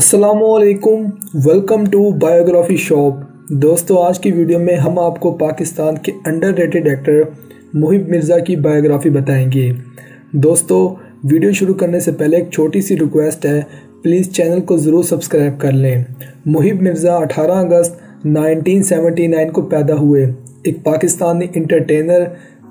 असलकुम welcome to biography shop दोस्तों, आज की वीडियो में हम आपको पाकिस्तान के underrated actor Muhib Mirza की बायोग्राफी बताएँगे। दोस्तों वीडियो शुरू करने से पहले एक छोटी सी रिक्वेस्ट है प्लीज़ चैनल को ज़रूर सब्सक्राइब कर लें। मुहिब मिर्ज़ा 18 अगस्त 1979 को पैदा हुए। एक Pakistani entertainer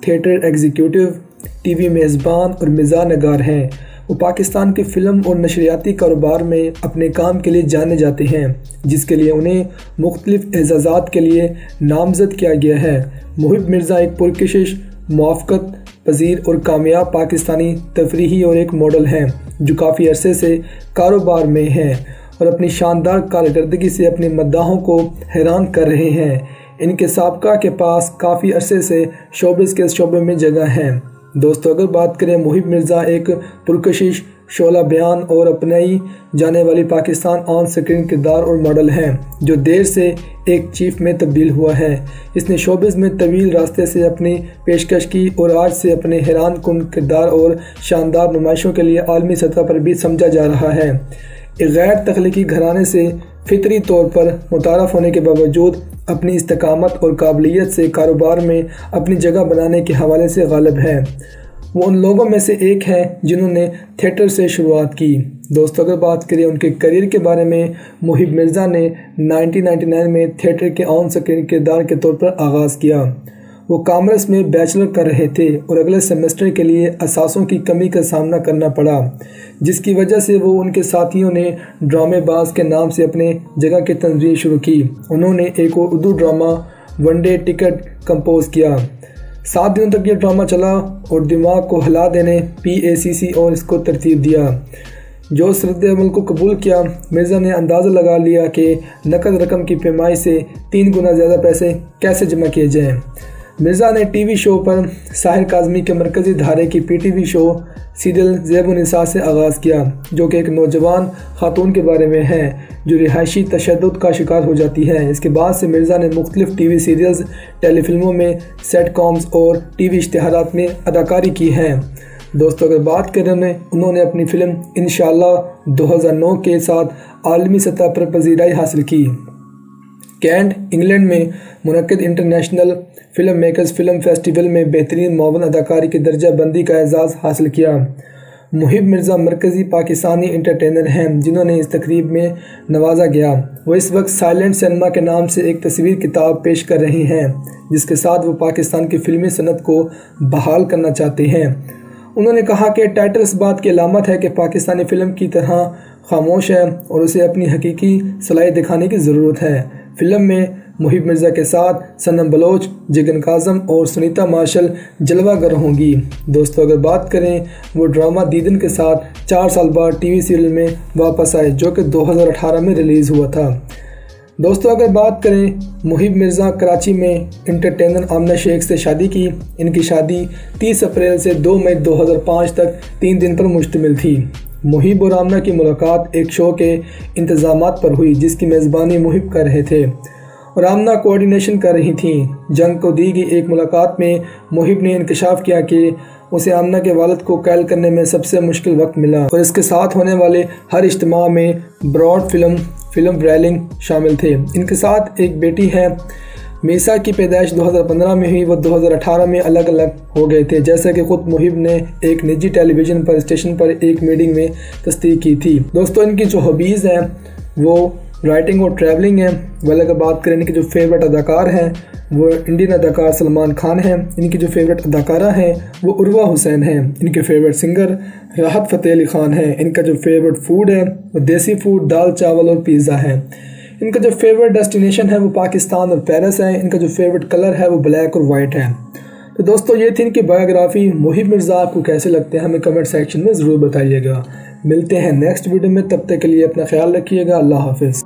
theatre executive TV मेज़बान और मिज़ा नगार हैं। वो पाकिस्तान के फ़िल्म और नशरियाती कारोबार में अपने काम के लिए जाने जाते हैं, जिसके लिए उन्हें मुख्तलिफ़ एजाज़ात के लिए नामजद किया गया है। मुहिब मिर्ज़ा एक पुरकशिश मुआफ़त पजीर और कामयाब पाकिस्तानी तफरी और एक मॉडल हैं, जो काफ़ी अरसे से कारोबार में हैं और अपनी शानदार कारकर्दगी से अपने मद्दाहों को हैरान कर रहे हैं। इनके सबका के पास काफ़ी अरसे से शोबे के शोबे में जगह हैं। दोस्तों, अगर बात करें मुहिब मिर्ज़ा, एक पुरकशिश, शोला बयान और अपनाई जाने वाली पाकिस्तान ऑन स्क्रीन किरदार और मॉडल हैं, जो देर से एक चीफ में तब्दील हुआ है। इसने शोबिस में तवील रास्ते से अपनी पेशकश की और आज से अपने हैरान कन किरदार और शानदार नुमाइशों के लिए आलमी सतह पर भी समझा जा रहा है। गैर तख्लीकी घराने से फितरी तौर पर मुतारफ़ होने के बावजूद अपनी इस्तकामत और काबिलियत से कारोबार में अपनी जगह बनाने के हवाले से गालब है। वो उन लोगों में से एक हैं जिन्होंने थिएटर से शुरुआत की। दोस्तों, अगर बात करें उनके करियर के बारे में, मुहिब मिर्ज़ा ने 1999 में थिएटर के ऑन स्क्रीन किरदार के तौर पर आगाज़ किया। वो कामर्स में बैचलर कर रहे थे और अगले सेमेस्टर के लिए असासों की कमी का सामना करना पड़ा, जिसकी वजह से वो उनके साथियों ने ड्रामेबाज के नाम से अपने जगह की तंजीम शुरू की। उन्होंने एक और Urdu drama, one day ticket, compose किया। सात दिनों तक ये ड्रामा चला और दिमाग को हिला देने पी ए सी सी और इसको तरतीब दिया। जो सरद अमल को कबूल किया, मिर्ज़ा ने अंदाज़ा लगा लिया कि नकद रकम की पैमाई से तीन गुना ज़्यादा पैसे कैसे जमा किए जाएँ। मिर्ज़ा ने टीवी शो पर साहिर काजमी के मरकज़ी धारे की पीटीवी शो सीरियल ज़ेबुलनसा से आगाज़ किया, जो कि एक नौजवान खातून के बारे में है, जो रिहायशी तशद का शिकार हो जाती है। इसके बाद से मिर्ज़ा ने मुख्तलिफ़ टी वी सीरियल्स, टेलीफिल्मों में सेट कॉम्स और टी वी इश्तहार में अदाकारी की है। दोस्तों, अगर बात करें उन्होंने अपनी फ़िल्म इन 2009 के साथ आलमी सतह पर पजीराई हासिल की। कैंट, इंग्लैंड में मुनद international film makers film festival में बेहतरीन मावन अदाकारी की दर्जा बंदी का एजाज़ हासिल किया। मुहिब मिर्ज़ा मरकज़ी पाकिस्तानी इंटरटेनर हैं, जिन्होंने इस तकरीब में नवाजा गया। वो इस वक्त साइलेंट सिनेमा के नाम से एक तस्वीर किताब पेश कर रही हैं, जिसके साथ वो पाकिस्तान की फिल्मी सनत को बहाल करना चाहते हैं। उन्होंने कहा कि टाइटल इस बात की अलामत है कि पाकिस्तानी फ़िल्म की तरह खामोश है और उसे अपनी हकीकी सलाह दिखाने की ज़रूरत है। फ़िल्म में मुहिब मिर्ज़ा के साथ सनम बलोच, जिगन काजम और सुनीता मार्शल जलवागर होंगी। दोस्तों, अगर बात करें वो ड्रामा दीदन के साथ चार साल बाद टीवी सीरियल में वापस आए, जो कि 2018 में रिलीज़ हुआ था। दोस्तों, अगर बात करें मुहिब मिर्ज़ा कराची में इंटरटेनर आमना शेख से शादी की, इनकी शादी 30 अप्रैल से 2 मई 2005 तक तीन दिन पर मुश्तमिल थी। मुहिब और आमना की मुलाकात एक शो के इंतज़ाम पर हुई, जिसकी मेज़बानी मुहिब कर रहे थे। और आमना कोऑर्डिनेशन कर रही थी। जंग को दी गई एक मुलाकात में मुहिब ने इंकशाफ किया कि उसे आमना के वालद को कैल करने में सबसे मुश्किल वक्त मिला। और इसके साथ होने वाले हर इज्तम में ब्रॉड फ़िल्म फ़िल्म ब्रैलिंग शामिल थे। इनके साथ एक बेटी है मीसा की पैदाइश 2015 में हुई, वो 2018 में अलग अलग हो गए थे, जैसा कि खुद मुहिब ने एक निजी टेलीविज़न पर, स्टेशन पर एक मीटिंग में तस्दीक की थी। दोस्तों, इनकी जो हॉबीज़ हैं, वो राइटिंग और ट्रैवलिंग है। वाले अगर बात करें, इनके जो फेवरेट अदाकार हैं, वो इंडियन अदाकार सलमान खान हैं। इनकी जो फेवरेट अदाकारा हैं, वो उर्वा हुसैन हैं। इनके फेवरेट सिंगर राहत फ़तेह अली ख़ान हैं। इनका जो फेवरेट फ़ूड है, वो देसी फ़ूड, दाल, चावल और पिज़्ज़ा है। इनका जो फेवरेट डेस्टिनेशन है वो पाकिस्तान और पेरिस है। इनका जो फेवरेट कलर है वो ब्लैक और वाइट है। तो दोस्तों, ये थी इनकी बायोग्राफी मुहिब मिर्ज़ा। आपको कैसे लगते हैं हमें कमेंट सेक्शन में ज़रूर बताइएगा। मिलते हैं नेक्स्ट वीडियो में। तब तक के लिए अपना ख्याल रखिएगा। अल्लाह हाफिज़।